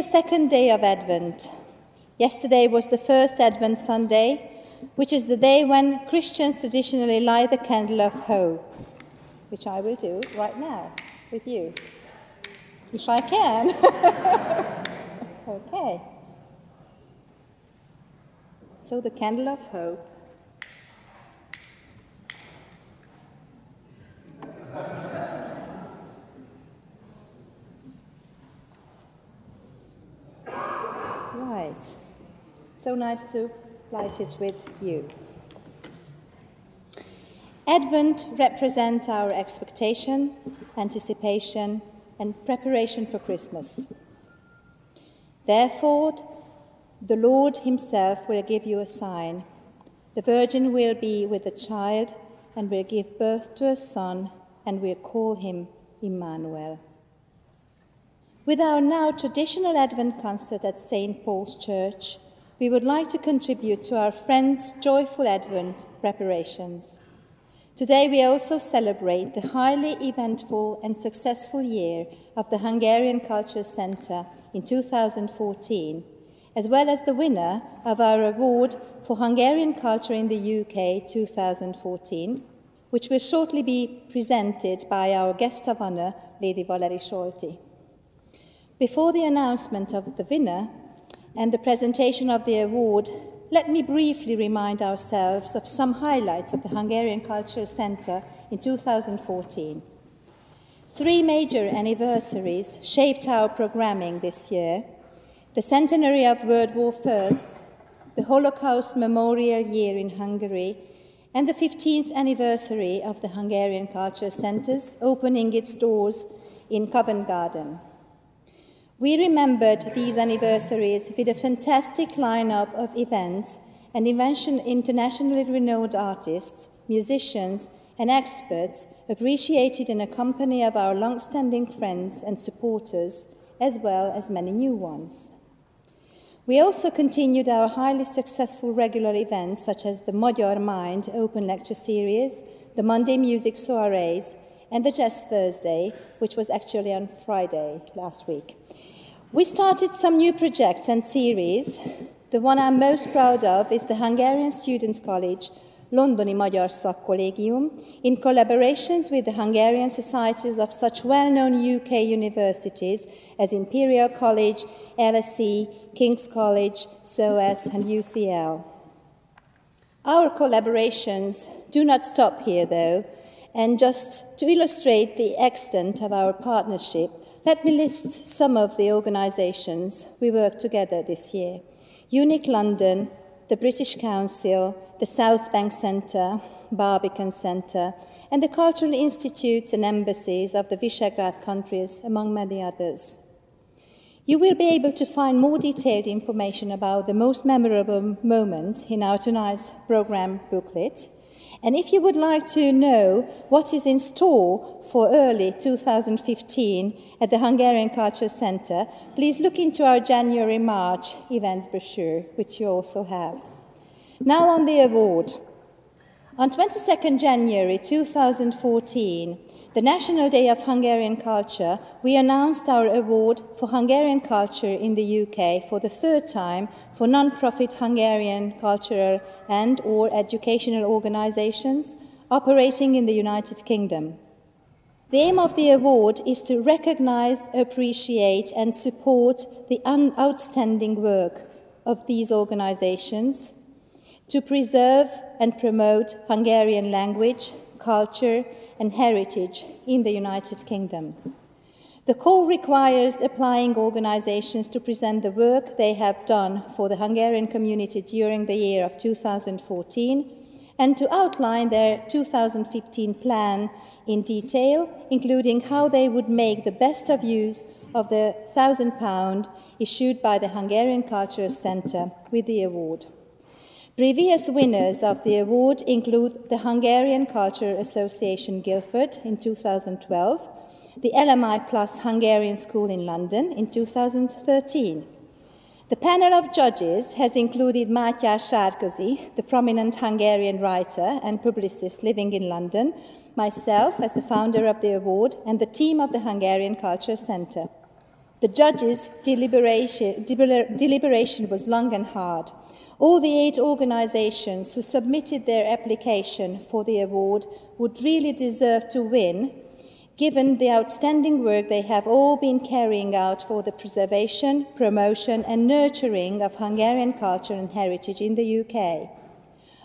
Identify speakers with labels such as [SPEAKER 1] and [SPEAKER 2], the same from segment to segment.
[SPEAKER 1] The second day of Advent. Yesterday was the first Advent Sunday, which is the day when Christians traditionally light the candle of hope, which I will do right now with you, if I can. okay. So, the candle of hope. Right. So nice to light it with you. Advent represents our expectation, anticipation, and preparation for Christmas. Therefore, the Lord Himself will give you a sign. The Virgin will be with the child and will give birth to a son and will call him Emmanuel. With our now traditional Advent concert at St. Paul's Church, we would like to contribute to our friends' joyful Advent preparations. Today, we also celebrate the highly eventful and successful year of the Hungarian Culture Centre in 2014, as well as the winner of our award for Hungarian Culture in the UK 2014, which will shortly be presented by our guest of honour, Lady Valerie Solti. Before the announcement of the winner and the presentation of the award, let me briefly remind ourselves of some highlights of the Hungarian Cultural Centre in 2014. Three major anniversaries shaped our programming this year the centenary of World War I, the Holocaust Memorial Year in Hungary, and the 15th anniversary of the Hungarian Cultural Centre's opening its doors in Covent Garden. We remembered these anniversaries with a fantastic lineup of events and internationally renowned artists, musicians, and experts appreciated in a company of our long-standing friends and supporters, as well as many new ones. We also continued our highly successful regular events such as the Magyar Mind Open Lecture Series, the Monday Music Soirees, and the Jazz Thursday, which was actually on Friday last week. We started some new projects and series. The one I'm most proud of is the Hungarian Students' College Londoni Magyar Szakkollégium, in collaborations with the Hungarian societies of such well-known UK universities as Imperial College, LSE, King's College, SOAS, and UCL. Our collaborations do not stop here, though, and just to illustrate the extent of our partnership, let me list some of the organisations we worked together this year. EUNIC London, the British Council, the South Bank Centre, Barbican Centre, and the cultural institutes and embassies of the Visegrad countries, among many others. You will be able to find more detailed information about the most memorable moments in our tonight's programme booklet, and if you would like to know what is in store for early 2015 at the Hungarian Culture Centre, please look into our January March events brochure, which you also have. Now on the award. On 22nd January 2014, the National Day of Hungarian Culture, we announced our award for Hungarian culture in the UK for the third time for non-profit Hungarian cultural and or educational organizations operating in the United Kingdom. The aim of the award is to recognize, appreciate and support the outstanding work of these organizations, to preserve and promote Hungarian language, culture and heritage in the United Kingdom. The call requires applying organizations to present the work they have done for the Hungarian community during the year of 2014 and to outline their 2015 plan in detail, including how they would make the best of use of the £1,000 issued by the Hungarian Culture Centre with the award. Previous winners of the award include the Hungarian Culture Association Guildford in 2012, the LMI Plus Hungarian School in London in 2013. The panel of judges has included Mátyás Sárközi, the prominent Hungarian writer and publicist living in London, myself as the founder of the award, and the team of the Hungarian Culture Centre. The judges' deliberation, deliberation was long and hard. All the eight organizations who submitted their application for the award would really deserve to win, given the outstanding work they have all been carrying out for the preservation, promotion, and nurturing of Hungarian culture and heritage in the UK.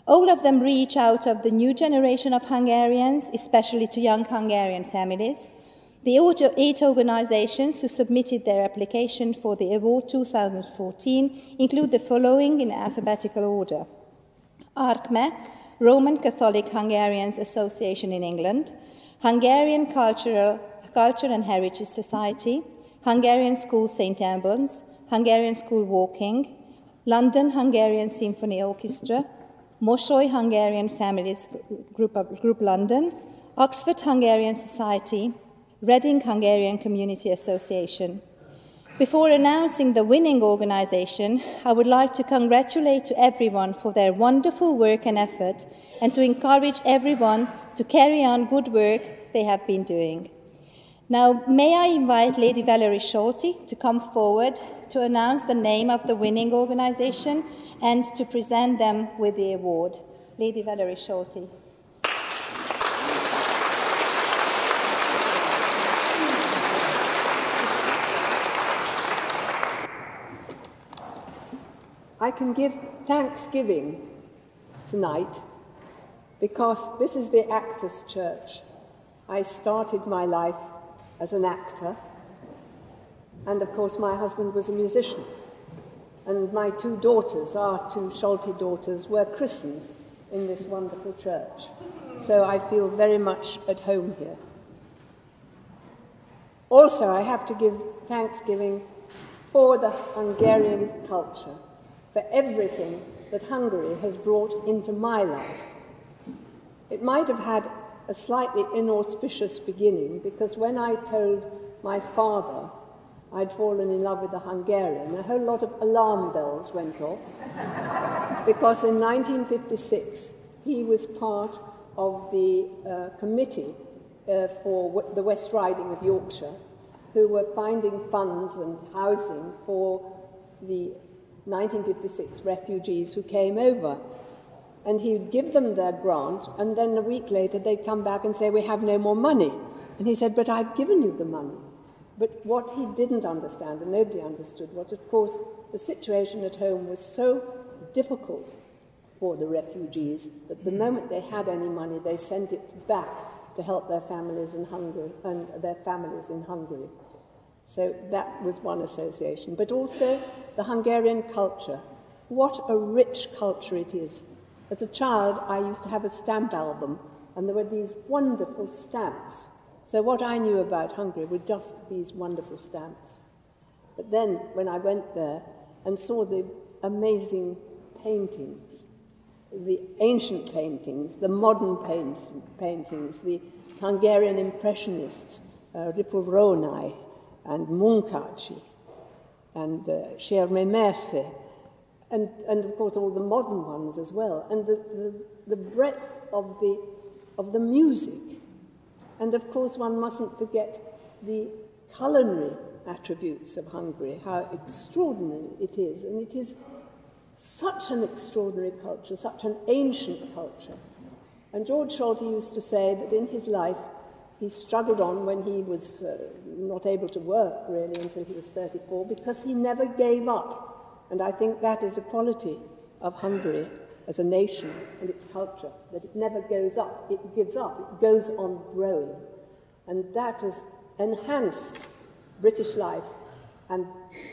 [SPEAKER 1] All of them reach out of the new generation of Hungarians, especially to young Hungarian families, the eight organizations who submitted their application for the award 2014 include the following in alphabetical order. ARCME, Roman Catholic Hungarians Association in England, Hungarian Cultural, Culture and Heritage Society, Hungarian School St. Albans, Hungarian School Woking, London Hungarian Symphony Orchestra, Mosoly Hungarian Families Group, Group London, Oxford Hungarian Society, Reading Hungarian Community Association. Before announcing the winning organization, I would like to congratulate to everyone for their wonderful work and effort and to encourage everyone to carry on good work they have been doing. Now, may I invite Lady Valerie Solti to come forward to announce the name of the winning organization and to present them with the award. Lady Valerie Solti.
[SPEAKER 2] I can give thanksgiving tonight because this is the Actors' Church. I started my life as an actor, and of course, my husband was a musician. And my two daughters, our two Solti daughters, were christened in this wonderful church. So I feel very much at home here. Also, I have to give thanksgiving for the Hungarian culture for everything that Hungary has brought into my life. It might have had a slightly inauspicious beginning because when I told my father I'd fallen in love with a Hungarian, a whole lot of alarm bells went off because in 1956 he was part of the uh, committee uh, for the West Riding of Yorkshire who were finding funds and housing for the 1956 refugees who came over. And he'd give them their grant, and then a week later they'd come back and say, We have no more money. And he said, But I've given you the money. But what he didn't understand, and nobody understood, was, of course, the situation at home was so difficult for the refugees that the moment they had any money, they sent it back to help their families in Hungary and their families in Hungary. So that was one association. But also the Hungarian culture. What a rich culture it is. As a child, I used to have a stamp album, and there were these wonderful stamps. So what I knew about Hungary were just these wonderful stamps. But then, when I went there and saw the amazing paintings, the ancient paintings, the modern paintings, the Hungarian Impressionists, uh, Ronai, and Munkácsy and uh, and, and of course all the modern ones as well, and the, the, the breadth of the, of the music. And of course, one mustn't forget the culinary attributes of Hungary, how extraordinary it is. And it is such an extraordinary culture, such an ancient culture. And George Solti used to say that in his life, he struggled on when he was uh, not able to work really until he was 34 because he never gave up. And I think that is a quality of Hungary as a nation and its culture, that it never goes up, it gives up, it goes on growing. And that has enhanced British life. And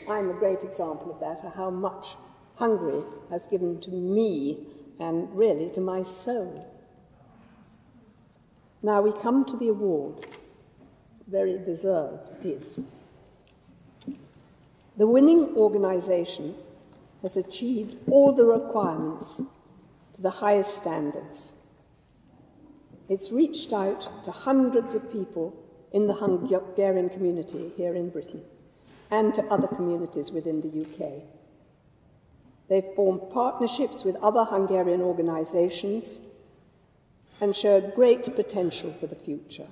[SPEAKER 2] I'm a great example of that, of how much Hungary has given to me and really to my soul. Now we come to the award. Very deserved it is. The winning organization has achieved all the requirements to the highest standards. It's reached out to hundreds of people in the Hungarian community here in Britain and to other communities within the UK. They've formed partnerships with other Hungarian organizations and show great potential for the future.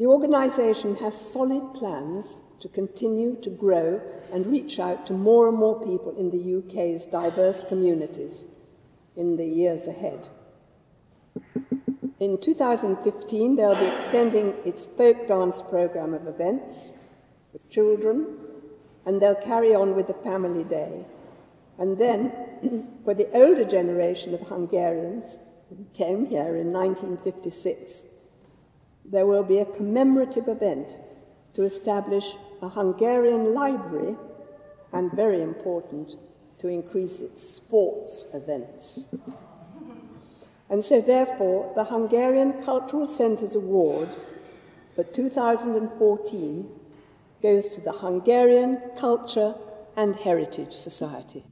[SPEAKER 2] The organisation has solid plans to continue to grow and reach out to more and more people in the UK's diverse communities in the years ahead. In 2015, they'll be extending its folk dance program of events for children, and they'll carry on with the Family Day. And then, for the older generation of Hungarians who came here in 1956, there will be a commemorative event to establish a Hungarian library and, very important, to increase its sports events. And so, therefore, the Hungarian Cultural Centres Award for 2014 goes to the Hungarian Culture and Heritage Society.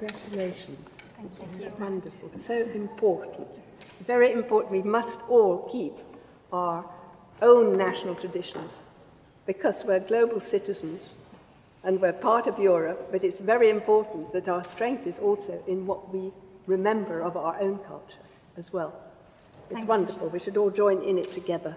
[SPEAKER 2] Congratulations. Thank you. It's wonderful. So important. Very important. We must all keep our own national traditions because we're global citizens and we're part of Europe, but it's very important that our strength is also in what we remember of our own culture as well. It's Thank wonderful. You. We should all join in it together.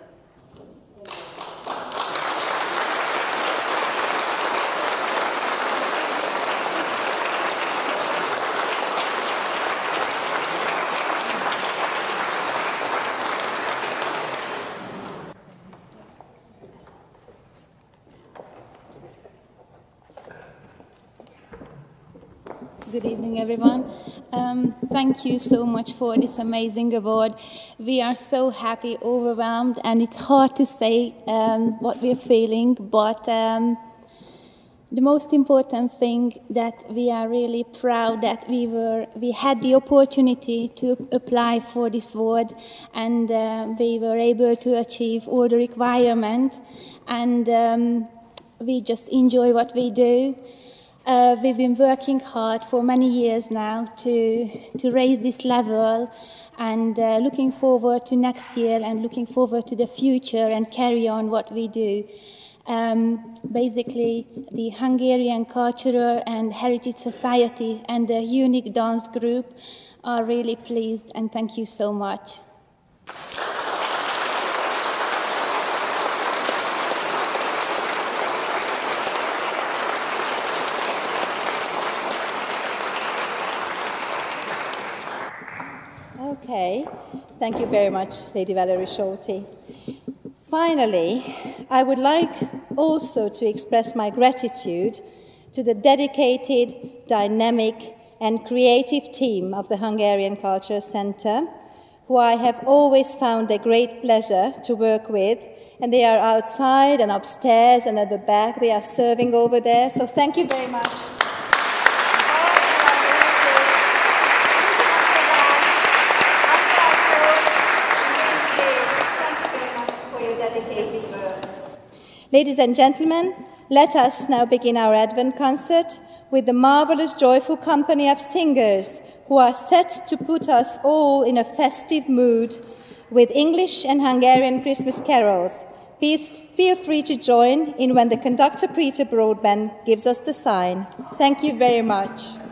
[SPEAKER 3] Good evening, everyone. Um, thank you so much for this amazing award. We are so happy, overwhelmed, and it's hard to say um, what we're feeling, but um, the most important thing that we are really proud that we were we had the opportunity to apply for this award and uh, we were able to achieve all the requirements and um, we just enjoy what we do uh, we've been working hard for many years now to, to raise this level and uh, looking forward to next year and looking forward to the future and carry on what we do. Um, basically, the Hungarian Cultural and Heritage Society and the Unique Dance Group are really pleased and thank you so much.
[SPEAKER 1] Okay, thank you very much, Lady Valerie Solti. Finally, I would like also to express my gratitude to the dedicated, dynamic, and creative team of the Hungarian Culture Centre, who I have always found a great pleasure to work with. And they are outside and upstairs and at the back. They are serving over there. So thank you very much. Ladies and gentlemen, let us now begin our Advent concert with the marvelous, joyful company of singers who are set to put us all in a festive mood with English and Hungarian Christmas carols. Please feel free to join in when the conductor Peter Broadbent gives us the sign. Thank you very much.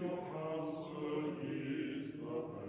[SPEAKER 4] your counsel is the best.